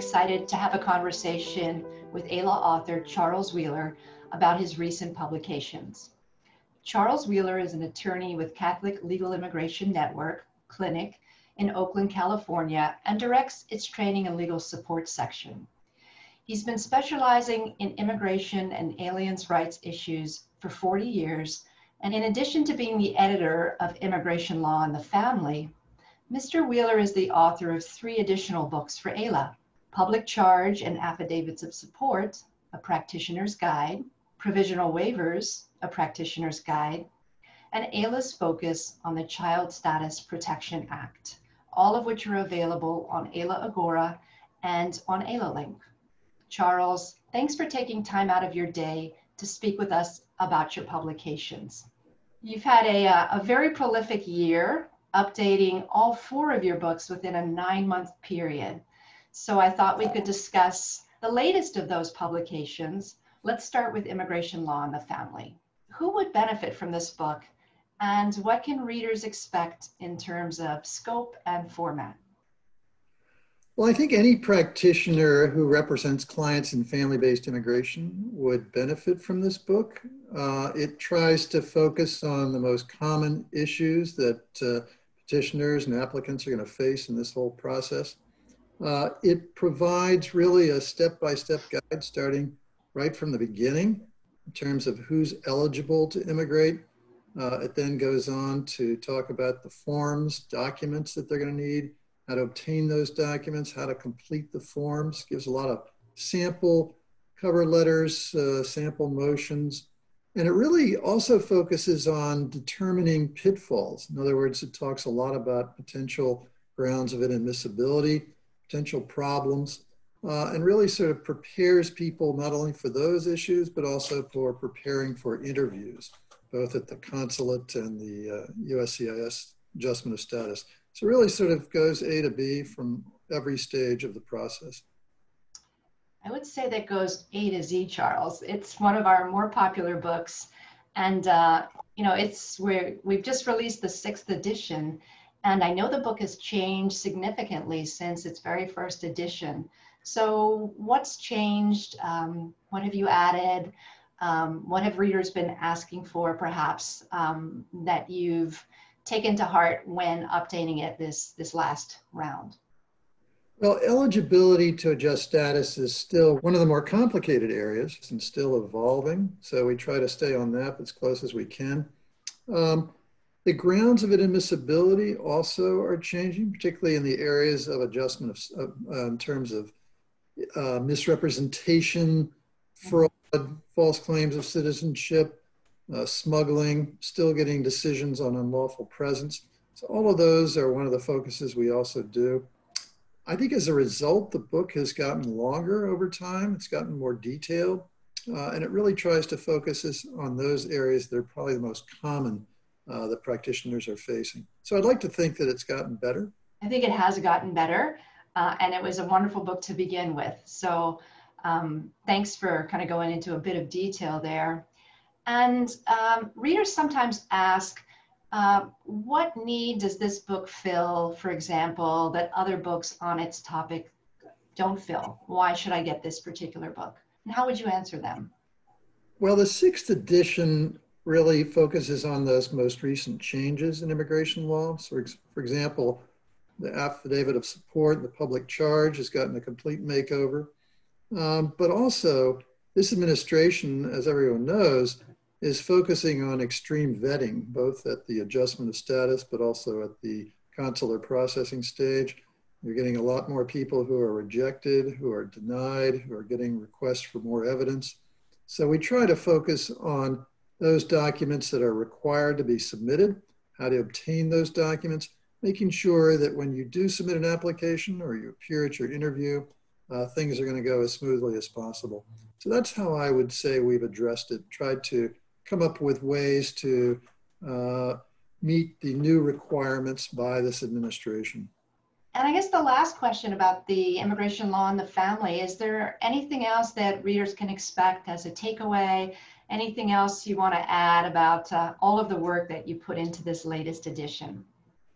excited to have a conversation with AILA author Charles Wheeler about his recent publications. Charles Wheeler is an attorney with Catholic Legal Immigration Network, Clinic, in Oakland, California, and directs its training and legal support section. He's been specializing in immigration and aliens' rights issues for 40 years, and in addition to being the editor of Immigration Law and the Family, Mr. Wheeler is the author of three additional books for AILA Public Charge and Affidavits of Support, A Practitioner's Guide, Provisional Waivers, A Practitioner's Guide, and AILA's focus on the Child Status Protection Act, all of which are available on AILA Agora and on AILA Link. Charles, thanks for taking time out of your day to speak with us about your publications. You've had a, uh, a very prolific year updating all four of your books within a nine month period. So I thought we could discuss the latest of those publications. Let's start with Immigration Law and the Family. Who would benefit from this book and what can readers expect in terms of scope and format? Well, I think any practitioner who represents clients in family based immigration would benefit from this book. Uh, it tries to focus on the most common issues that uh, petitioners and applicants are going to face in this whole process. Uh, it provides really a step by step guide starting right from the beginning in terms of who's eligible to immigrate. Uh, it then goes on to talk about the forms, documents that they're going to need, how to obtain those documents, how to complete the forms, gives a lot of sample cover letters, uh, sample motions, and it really also focuses on determining pitfalls. In other words, it talks a lot about potential grounds of inadmissibility, potential problems, uh, and really sort of prepares people not only for those issues, but also for preparing for interviews, both at the consulate and the uh, USCIS adjustment of status. So really sort of goes A to B from every stage of the process. I would say that goes A to Z, Charles. It's one of our more popular books. And, uh, you know, it's where we've just released the sixth edition. And I know the book has changed significantly since its very first edition. So, what's changed? Um, what have you added? Um, what have readers been asking for, perhaps, um, that you've taken to heart when updating it this, this last round? Well, eligibility to adjust status is still one of the more complicated areas and still evolving. So we try to stay on that as close as we can. Um, the grounds of admissibility also are changing, particularly in the areas of adjustment of, uh, in terms of uh, misrepresentation, fraud, false claims of citizenship, uh, smuggling, still getting decisions on unlawful presence. So all of those are one of the focuses we also do. I think as a result, the book has gotten longer over time. It's gotten more detailed, uh, and it really tries to focus on those areas that are probably the most common uh, that practitioners are facing. So I'd like to think that it's gotten better. I think it has gotten better, uh, and it was a wonderful book to begin with. So um, thanks for kind of going into a bit of detail there. And um, readers sometimes ask, uh, what need does this book fill, for example, that other books on its topic don't fill? Why should I get this particular book? And how would you answer them? Well, the sixth edition really focuses on those most recent changes in immigration law. So, for example, the affidavit of support, the public charge has gotten a complete makeover. Um, but also, this administration, as everyone knows, is focusing on extreme vetting, both at the adjustment of status, but also at the consular processing stage. You're getting a lot more people who are rejected, who are denied, who are getting requests for more evidence. So we try to focus on those documents that are required to be submitted, how to obtain those documents, making sure that when you do submit an application or you appear at your interview, uh, things are going to go as smoothly as possible. So that's how I would say we've addressed it, tried to come up with ways to uh, meet the new requirements by this administration. And I guess the last question about the immigration law and the family is there anything else that readers can expect as a takeaway? Anything else you want to add about uh, all of the work that you put into this latest edition?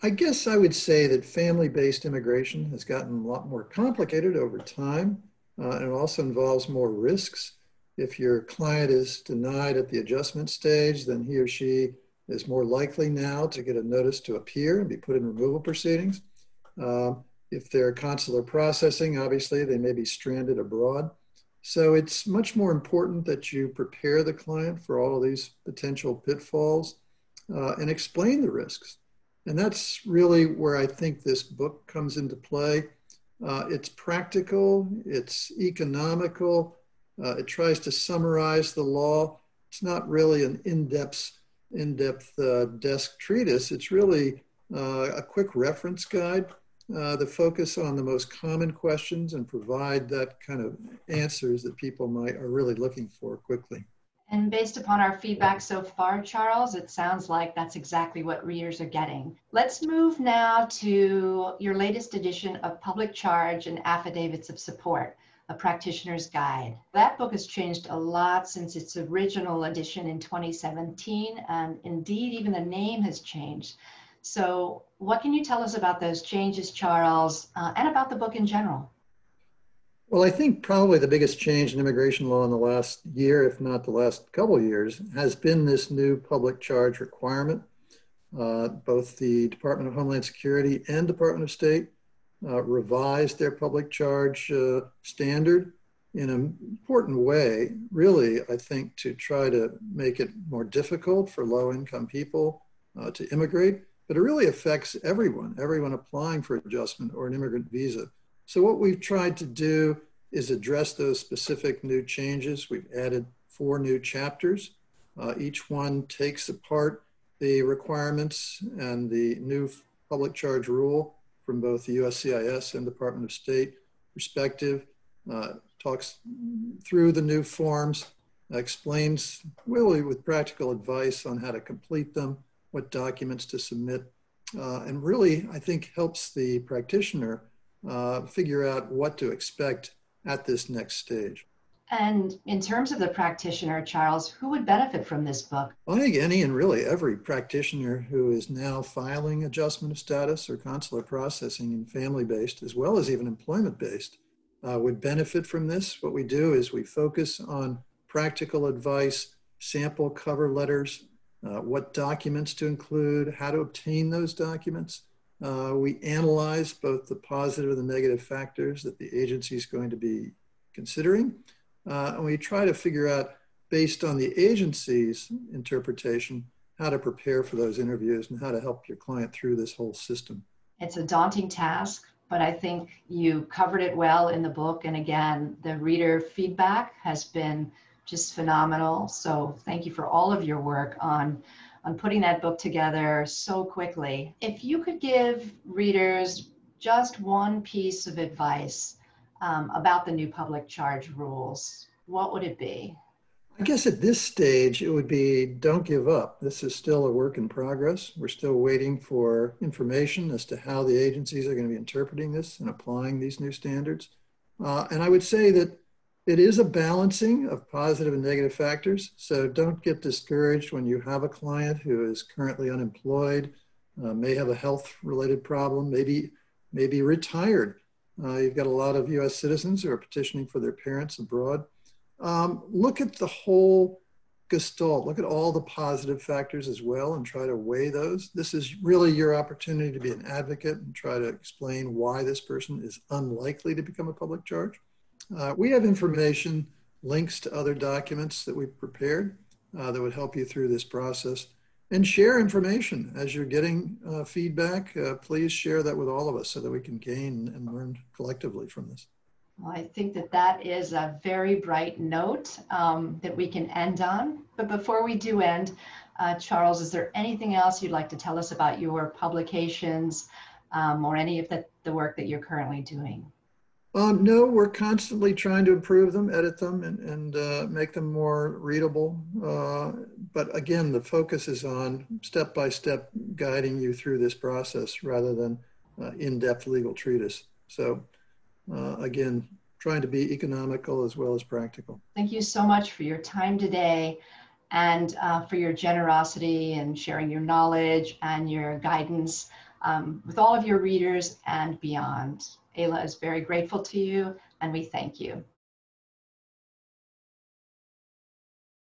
I guess I would say that family based immigration has gotten a lot more complicated over time, uh, and it also involves more risks. If your client is denied at the adjustment stage, then he or she is more likely now to get a notice to appear and be put in removal proceedings. Uh, if they're consular processing, obviously they may be stranded abroad. So it's much more important that you prepare the client for all of these potential pitfalls uh, and explain the risks. And that's really where I think this book comes into play. Uh, it's practical, it's economical, uh, it tries to summarize the law. It's not really an in-depth, in-depth uh, desk treatise. It's really uh, a quick reference guide uh, that focus on the most common questions and provide that kind of answers that people might are really looking for quickly. And based upon our feedback so far, Charles, it sounds like that's exactly what readers are getting. Let's move now to your latest edition of Public Charge and Affidavits of Support, a practitioner's guide. That book has changed a lot since its original edition in 2017, and indeed, even the name has changed. So, what can you tell us about those changes, Charles, uh, and about the book in general? Well, I think probably the biggest change in immigration law in the last year, if not the last couple of years, has been this new public charge requirement. Uh, both the Department of Homeland Security and Department of State uh, revised their public charge uh, standard in an important way, really, I think, to try to make it more difficult for low income people uh, to immigrate. But it really affects everyone, everyone applying for adjustment or an immigrant visa. So what we've tried to do is address those specific new changes. We've added four new chapters. Uh, each one takes apart the requirements and the new public charge rule from both the USCIS and Department of State perspective, uh, talks through the new forms, explains really with practical advice on how to complete them, what documents to submit, uh, and really, I think, helps the practitioner uh, figure out what to expect at this next stage. And in terms of the practitioner, Charles, who would benefit from this book? I think any and really every practitioner who is now filing adjustment of status or consular processing in family based, as well as even employment based, uh, would benefit from this. What we do is we focus on practical advice, sample cover letters, uh, what documents to include, how to obtain those documents. Uh, we analyze both the positive and the negative factors that the agency is going to be considering. Uh, and we try to figure out, based on the agency's interpretation, how to prepare for those interviews and how to help your client through this whole system. It's a daunting task, but I think you covered it well in the book. And again, the reader feedback has been just phenomenal. So thank you for all of your work on on putting that book together so quickly. If you could give readers just one piece of advice um, about the new public charge rules, what would it be? I guess at this stage, it would be don't give up. This is still a work in progress. We're still waiting for information as to how the agencies are going to be interpreting this and applying these new standards. Uh, and I would say that it is a balancing of positive and negative factors. So don't get discouraged when you have a client who is currently unemployed, uh, may have a health related problem, maybe, maybe retired. Uh, you've got a lot of US citizens who are petitioning for their parents abroad. Um, look at the whole gestalt, look at all the positive factors as well and try to weigh those. This is really your opportunity to be an advocate and try to explain why this person is unlikely to become a public charge. Uh, we have information, links to other documents that we've prepared uh, that would help you through this process. And share information as you're getting uh, feedback. Uh, please share that with all of us so that we can gain and learn collectively from this. Well, I think that that is a very bright note um, that we can end on. But before we do end, uh, Charles, is there anything else you'd like to tell us about your publications um, or any of the, the work that you're currently doing? Um, no, we're constantly trying to improve them, edit them, and, and uh, make them more readable. Uh, but again, the focus is on step by step guiding you through this process rather than uh, in depth legal treatise. So, uh, again, trying to be economical as well as practical. Thank you so much for your time today and uh, for your generosity and sharing your knowledge and your guidance. um, with all of your readers and beyond. AILA is very grateful to you, and we thank you.